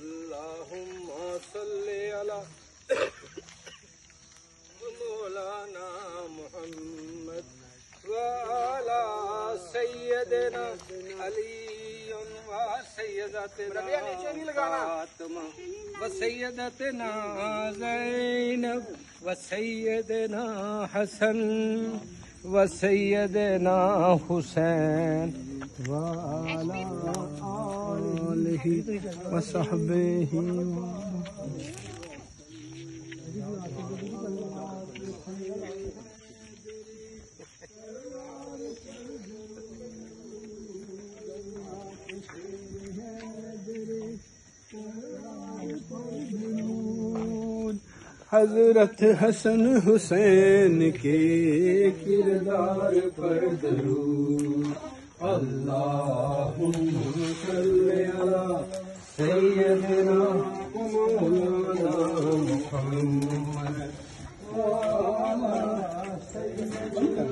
اللهم صل على مولانا محمد وعلى سيدنا علي وسيدتنا فاطمة وسيدتنا زينب وسيدنا حسن وسيدنا حسين وعلى آله وصحبه. حضرت حسن حسین کے کردار پر درود۔ اللہم صلی سیدنا مولانا محمد وعلی سیدنا